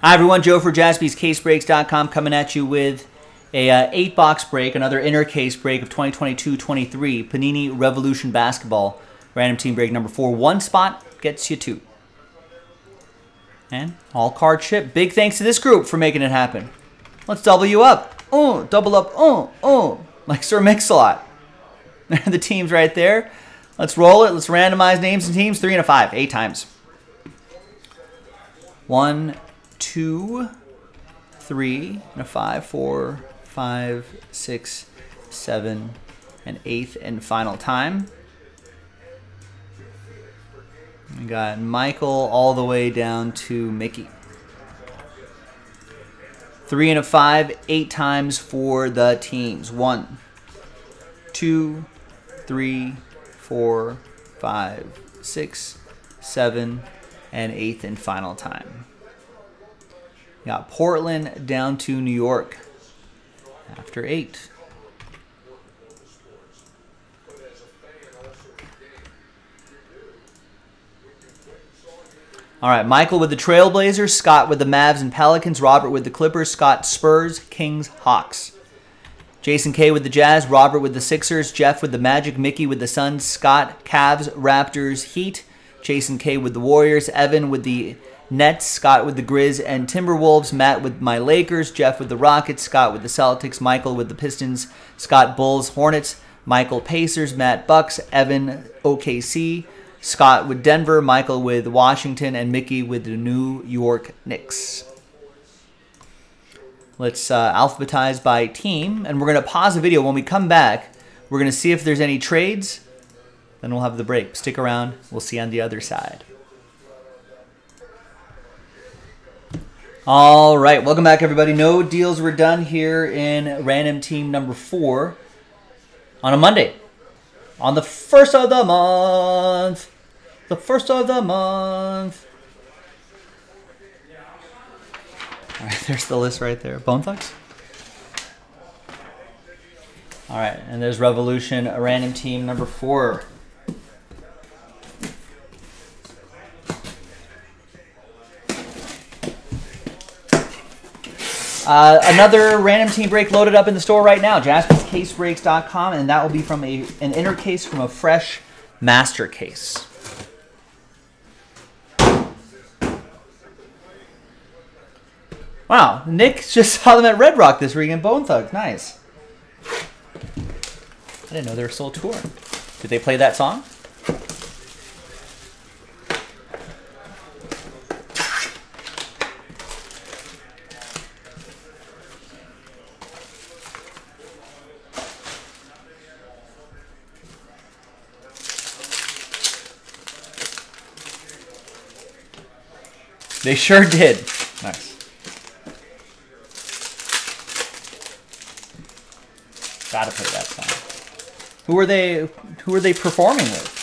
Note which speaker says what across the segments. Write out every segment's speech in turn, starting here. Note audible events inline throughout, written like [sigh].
Speaker 1: Hi, everyone. Joe for jaspyscasebreaks.com coming at you with a uh, eight box break, another inner case break of 2022-23 Panini Revolution Basketball random team break number four. One spot gets you two. And all card ship. Big thanks to this group for making it happen. Let's double you up. Oh, double up. Oh, oh, like Sir Mix-a-Lot. [laughs] the teams right there. Let's roll it. Let's randomize names and teams. Three and a five. Eight times. One, two, three, and a five, four, five, six, seven, and eighth and final time. We got Michael all the way down to Mickey. Three and a five, eight times for the teams. One, two, three, four, five, six, seven, and eighth and final time. Got Portland down to New York after eight. All right, Michael with the Trailblazers, Scott with the Mavs and Pelicans, Robert with the Clippers, Scott Spurs, Kings, Hawks. Jason K with the Jazz, Robert with the Sixers, Jeff with the Magic, Mickey with the Suns, Scott, Cavs, Raptors, Heat, Jason K with the Warriors, Evan with the Nets, Scott with the Grizz and Timberwolves, Matt with my Lakers, Jeff with the Rockets, Scott with the Celtics, Michael with the Pistons, Scott Bulls, Hornets, Michael Pacers, Matt Bucks, Evan OKC, Scott with Denver, Michael with Washington, and Mickey with the New York Knicks. Let's uh, alphabetize by team, and we're going to pause the video. When we come back, we're going to see if there's any trades, then we'll have the break. Stick around. We'll see on the other side. All right, welcome back, everybody. No deals were done here in random team number four on a Monday, on the first of the month. The first of the month. All right, [laughs] there's the list right there. Bone Thugs. All right, and there's Revolution, a random team number four. Uh, another random team break loaded up in the store right now, jaspyscasebreaks.com, and that will be from a an inner case from a fresh master case. Wow, Nick just [laughs] saw them at Red Rock this week in Bone Thugs. Nice. I didn't know they were still touring. Did they play that song? They sure did. Nice. Gotta play that song. Who are they? Who are they performing with?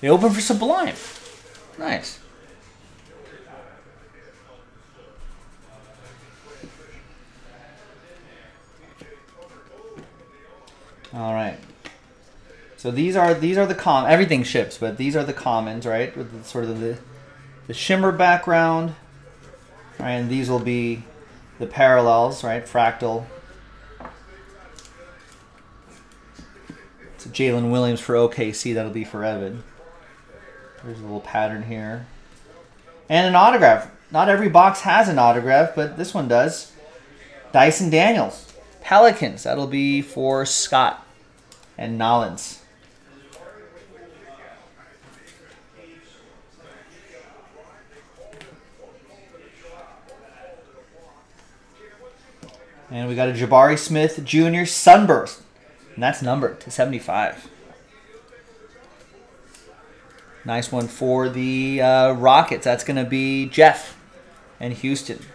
Speaker 1: They open for Sublime. Nice. All right. So these are these are the com everything ships, but these are the commons, right? With the, sort of the the shimmer background, right? And these will be the parallels, right? Fractal. So Jalen Williams for OKC. That'll be for Evan. There's a little pattern here, and an autograph. Not every box has an autograph, but this one does. Dyson Daniels, Pelicans. That'll be for Scott and Nollins. And we got a Jabari Smith Jr. Sunburst. And that's numbered to 75. Nice one for the uh, Rockets. That's going to be Jeff and Houston.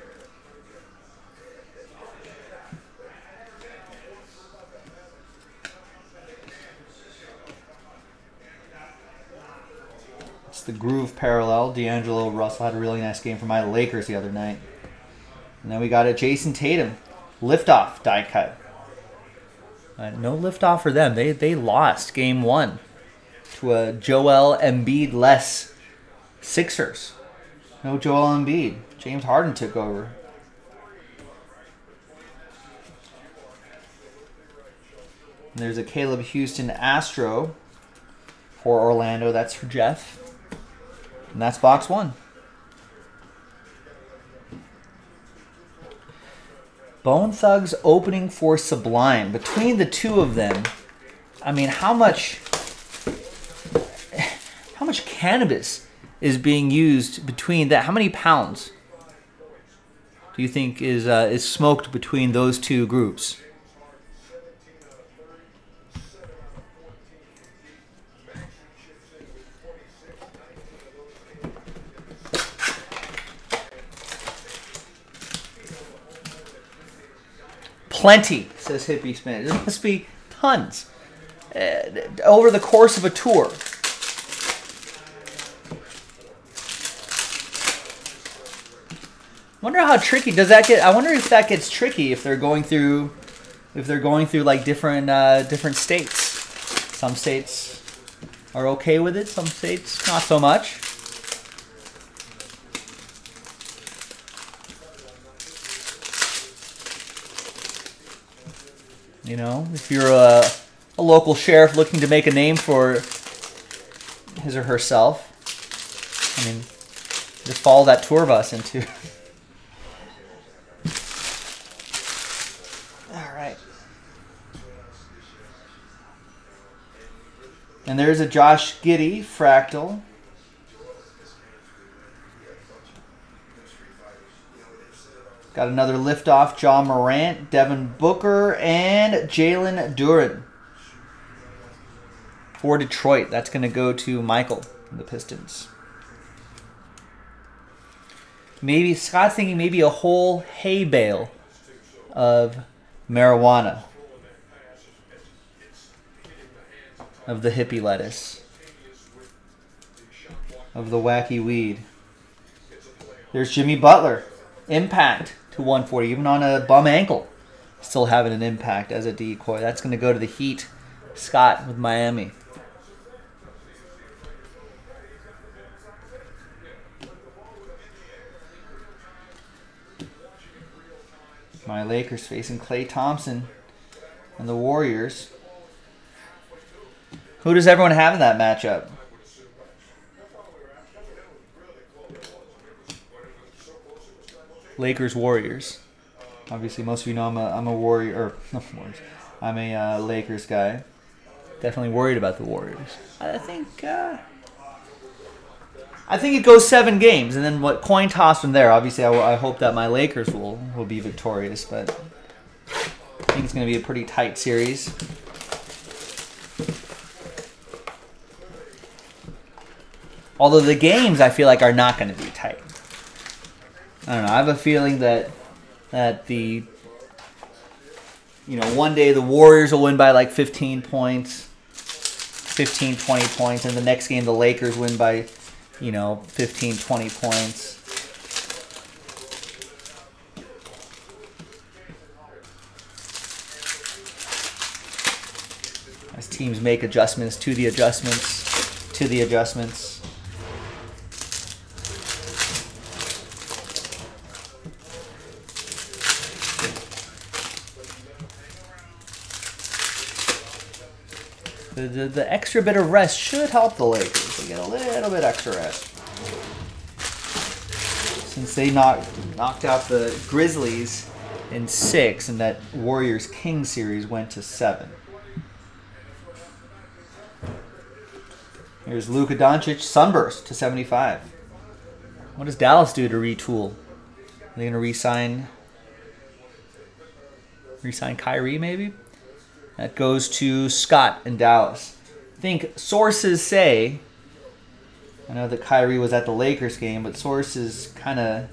Speaker 1: The groove parallel. D'Angelo Russell had a really nice game for my Lakers the other night. And then we got a Jayson Tatum liftoff die cut. Uh, no liftoff for them. They they lost game one to a Joel Embiid less Sixers. No Joel Embiid. James Harden took over. And there's a Caleb Houstan Astro for Orlando. That's for Jeff. And that's box one. Bone Thugs opening for Sublime. Between the two of them, I mean, how much how much cannabis is being used between that? How many pounds do you think is uh, is smoked between those two groups? Plenty, says Hippie Spin. There must be tons uh, over the course of a tour. Wonder how tricky does that get? I wonder if that gets tricky if they're going through, if they're going through like different uh, different states. Some states are okay with it. Some states not so much. You know, if you're a, a local sheriff looking to make a name for his or herself, I mean, just follow that tour bus into. [laughs] All right. And there's a Josh Giddey fractal. Got another liftoff, Ja Morant, Devin Booker, and Jalen Duren. For Detroit. That's going to go to Michael, the Pistons. Maybe, Scott's thinking maybe a whole hay bale of marijuana. Of the hippie lettuce. Of the wacky weed. There's Jimmy Butler. Impact to 140, even on a bum ankle. Still having an impact as a decoy. That's going to go to the Heat. Scott with Miami. My Lakers facing Klay Thompson and the Warriors. Who does everyone have in that matchup? Lakers Warriors. Obviously, most of you know I'm a I'm a Warrior or [laughs] no Warriors. I'm a uh, Lakers guy. Definitely worried about the Warriors. I think uh, I think it goes seven games, and then what coin toss from there. Obviously, I, I hope that my Lakers will will be victorious, but I think it's going to be a pretty tight series. Although the games I feel like are not going to be tight. I don't know. I have a feeling that that the you know one day the Warriors will win by like 15 points, 15, 20 points, and the next game the Lakers win by you know 15, 20 points. As teams make adjustments to the adjustments to the adjustments. The, the, the, extra bit of rest should help the Lakers. They get a little bit extra rest. Since they knocked, knocked out the Grizzlies in six, and that Warriors King series went to seven. Here's Luka Doncic, Sunburst to 75. What does Dallas do to retool? Are they going to re-sign, re-sign Kyrie maybe? That goes to Scott in Dallas. I think sources say, I know that Kyrie was at the Lakers game, but sources kind of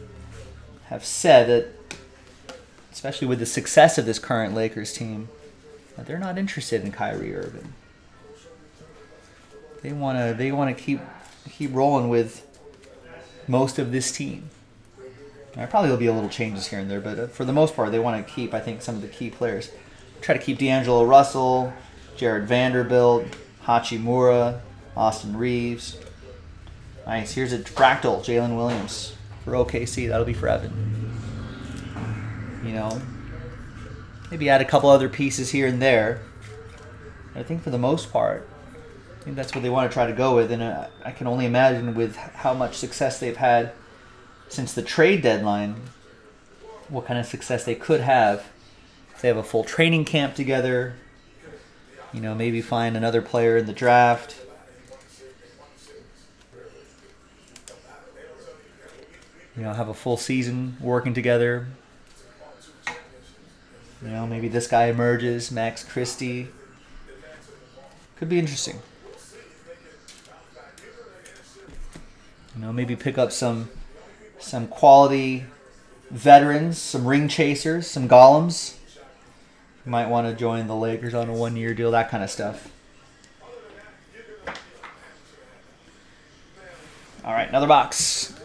Speaker 1: have said that, especially with the success of this current Lakers team, that they're not interested in Kyrie Irving. They want to they want to keep keep rolling with most of this team. There probably will be a little changes here and there, but uh, for the most part, they want to keep, I think, some of the key players. Try to keep D'Angelo Russell, Jarred Vanderbilt, Hachimura, Austin Reaves. Nice. Here's a fractal, Jalen Williams for OKC. That'll be for Evan. You know, maybe add a couple other pieces here and there. I think for the most part, I think that's what they want to try to go with, and uh, I can only imagine with how much success they've had since the trade deadline, what kind of success they could have. They have a full training camp together, you know, maybe find another player in the draft. You know, have a full season working together. You know, maybe this guy emerges, Max Christie. Could be interesting. You know, maybe pick up some some quality veterans, some ring chasers, some golems. Might want to join the Lakers on a one year deal, that kind of stuff. All right, another box.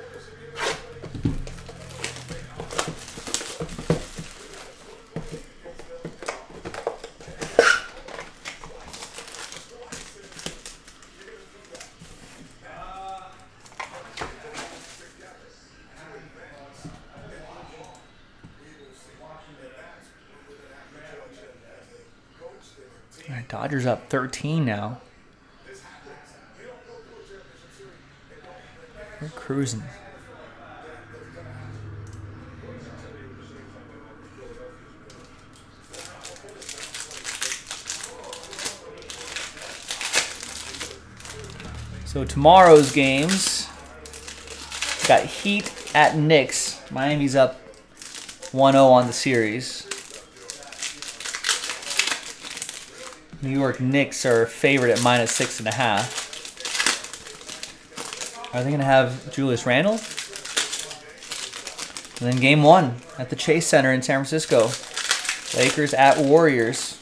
Speaker 1: Dodgers up 13 now. We're cruising. So tomorrow's games got Heat at Knicks. Miami's up 1-0 on the series. New York Knicks are favored at minus six and a half. Are they going to have Julius Randle? And then game one at the Chase Center in San Francisco. Lakers at Warriors.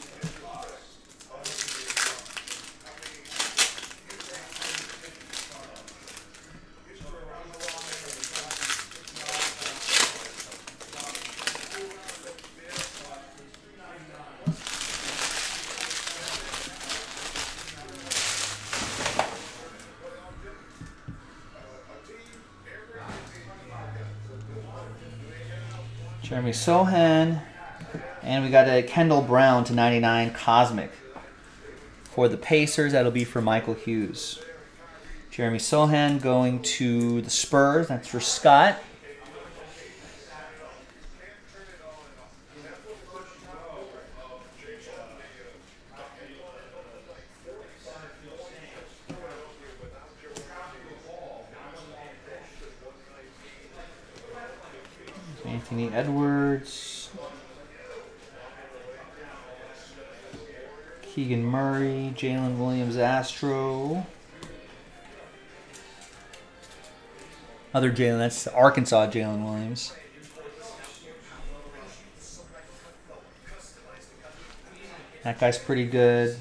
Speaker 1: Sochan. And we got a Kendall Brown to 99 Cosmic. For the Pacers, that'll be for Michael Hughes. Jeremy Sochan going to the Spurs. That's for Scott. Anthony Edwards. Keegan Murray, Jalen Williams Astro. Other Jalen, that's Arkansas Jalen Williams. That guy's pretty good.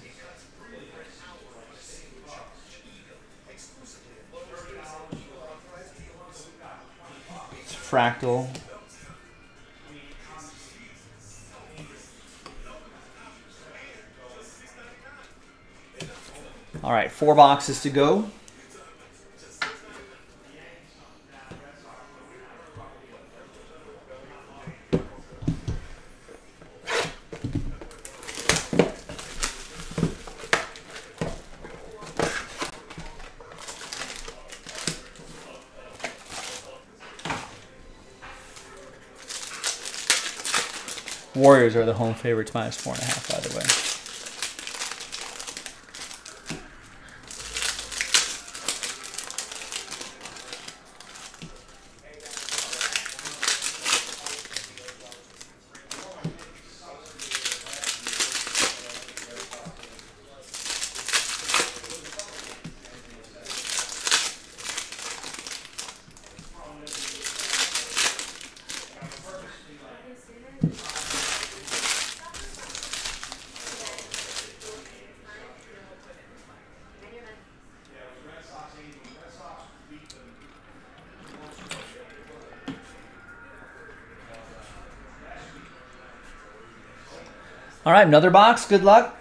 Speaker 1: It's Fractal. All right, four boxes to go. Warriors are the home favorites, minus four and a half, by the way. All right, another box. Good luck.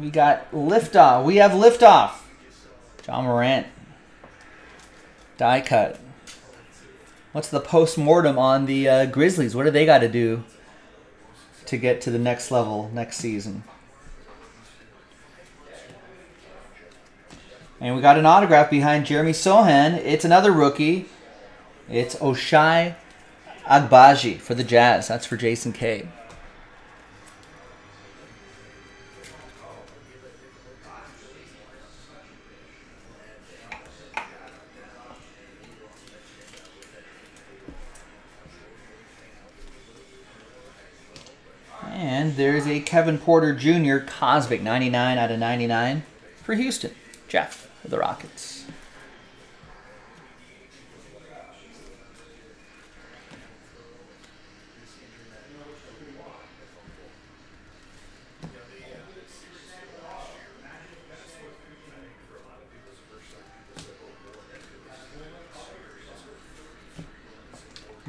Speaker 1: We got liftoff. We have liftoff. Ja Morant. Die cut. What's the post mortem on the uh, Grizzlies? What do they got to do to get to the next level next season? And we got an autograph behind Jeremy Sochan. It's another rookie. It's Ochai Agbaji for the Jazz. That's for Jason K. And there's a Kevin Porter Jr. Cosmic 99 out of 99 for Houston. Jeff of the Rockets.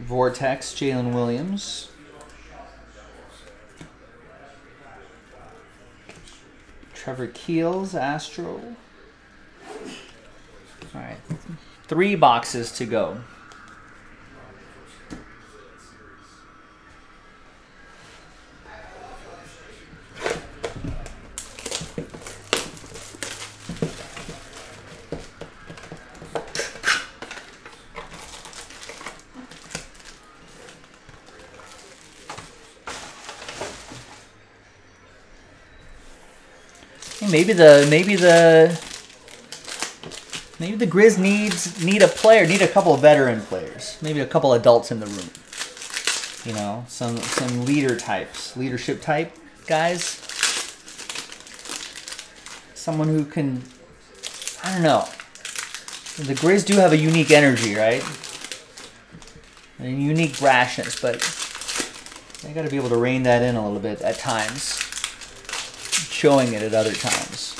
Speaker 1: Vortex, Jalen Williams. Trevor Keels, Astro. All right, three boxes to go. Maybe the maybe the maybe the Grizz needs need a player, need a couple of veteran players, maybe a couple adults in the room. You know, some some leader types, leadership type guys. Someone who can, I don't know. The Grizz do have a unique energy, right? And unique brashness, but they got to be able to rein that in a little bit at times showing it at other times.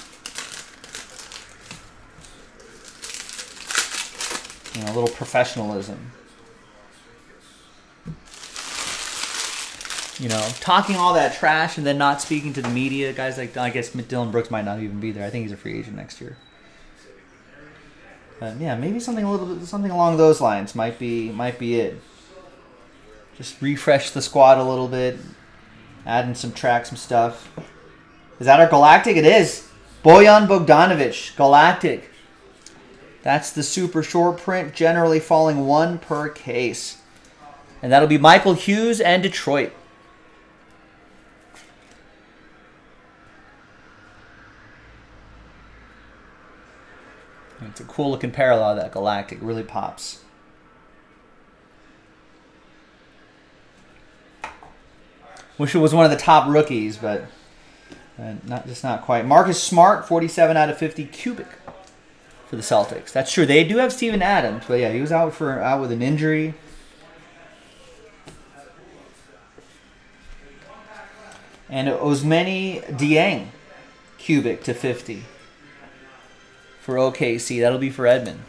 Speaker 1: You know, a little professionalism. You know, talking all that trash and then not speaking to the media. Guys like, I guess Dillon Brooks might not even be there. I think he's a free agent next year. But yeah, maybe something a little bit, something along those lines might be might be it. Just refresh the squad a little bit, add in some tracks, some stuff. Is that our Galactic? It is. Bojan Bogdanovic, Galactic. That's the super short print, generally falling one per case. And that'll be Michael Hughes and Detroit. It's a cool looking parallel that Galactic really pops. Wish it was one of the top rookies, but and not just not quite. Marcus Smart, 47 out of 50 cubic for the Celtics. That's true. They do have Steven Adams, but yeah, he was out for out with an injury. And Ousmane Dieng, cubic to 50 for OKC. That'll be for Edmond.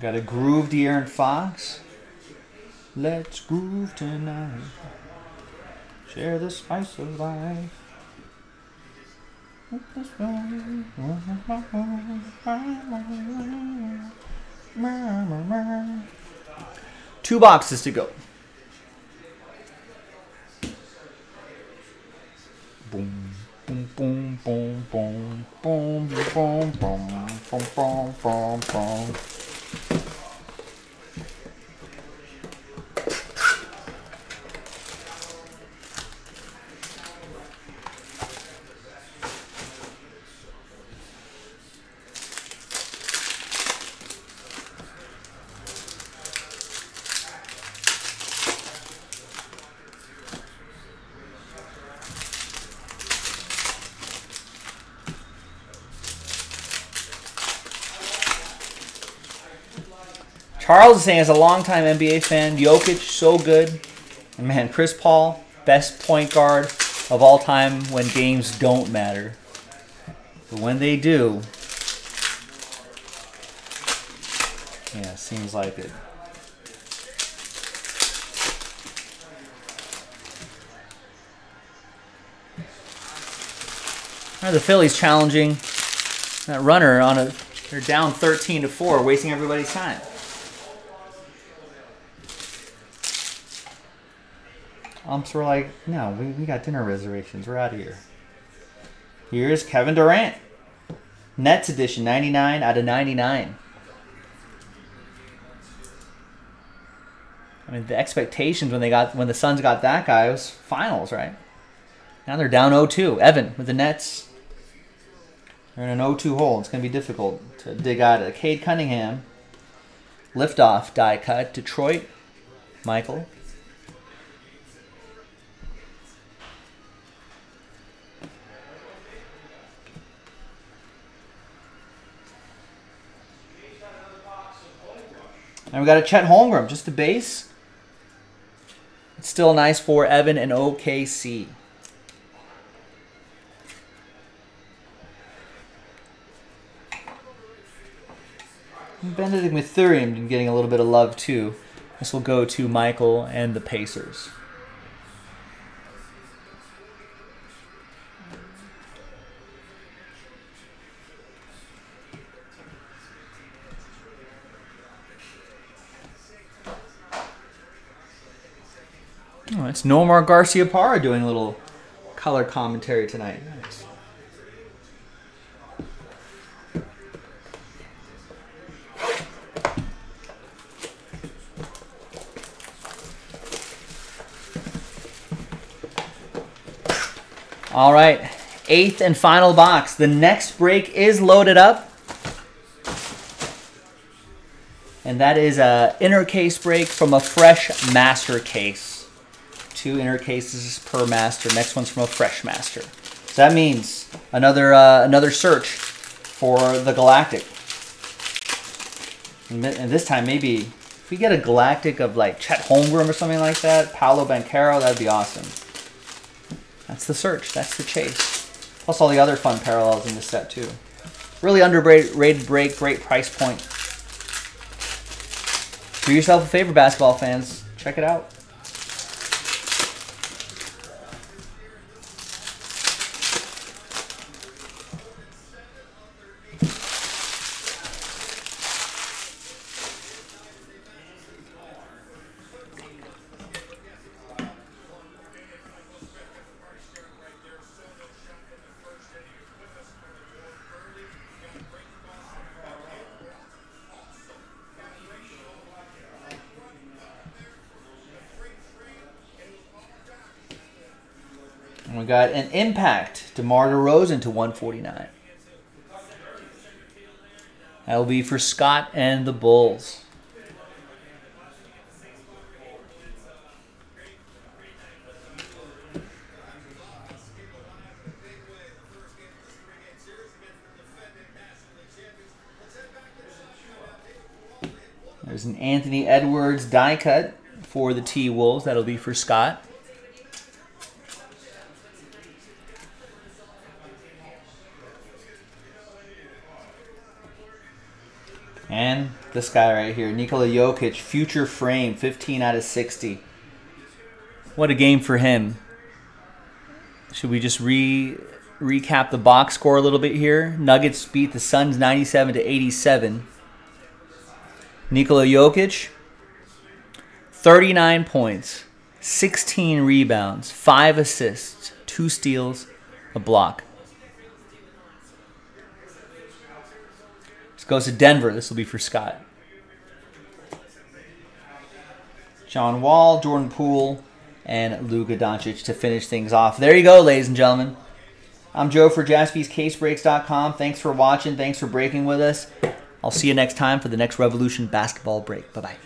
Speaker 1: Got a groove De'Aaron Fox. Let's groove tonight. Share the spice of life. Two boxes to go. Boom, boom, boom, boom, boom, boom, boom, boom, boom, boom, boom, boom. Charles is saying, as a longtime NBA fan, Jokic, so good. And man, Chris Paul, best point guard of all time when games don't matter. But when they do, Yeah, seems like it. Right, the Phillies challenging that runner on a. They're down 13 to four, wasting everybody's time. Umps were like, no, we, we got dinner reservations. We're out of here. Here's Kevin Durant. Nets edition, 99 out of 99. I mean, the expectations when they got when the Suns got that guy was finals, right? Now they're down 0-2. Evan with the Nets. They're in an 0-2 hole. It's going to be difficult to dig out of. Cade Cunningham. Liftoff die cut. Detroit. Michael. And we got a Chet Holmgren, just the base. It's still nice for Evan and OKC. Bennedict Mathurin getting a little bit of love too. This will go to Michael and the Pacers. It's Nomar Garciaparra doing a little color commentary tonight. Nice. All right, eighth and final box. The next break is loaded up. And that is a inner case break from a fresh master case. Two inner cases per master. Next one's from a fresh master. So that means another uh, another search for the Galactic. And this time maybe if we get a Galactic of like Chet Holmgren or something like that, Paolo Banchero, that'd be awesome. That's the search. That's the chase. Plus all the other fun parallels in this set too. Really underrated break, great price point. Do yourself a favor, basketball fans. Check it out. We got an impact DeMar DeRozan to 149. That'll be for Scott and the Bulls. There's an Anthony Edwards die cut for the T Wolves. That'll be for Scott. And this guy right here, Nikola Jokic, future frame, 15 out of 60. What a game for him. Should we just re recap the box score a little bit here? Nuggets beat the Suns 97 to 87. Nikola Jokic, 39 points, 16 rebounds, 5 assists, 2 steals, a block. This goes to Denver. This will be for Scott. John Wall, Jordan Poole, and Luka Doncic to finish things off. There you go, ladies and gentlemen. I'm Joe for jaspyscasebreaks.com. Thanks for watching. Thanks for breaking with us. I'll see you next time for the next Revolution basketball break. Bye-bye.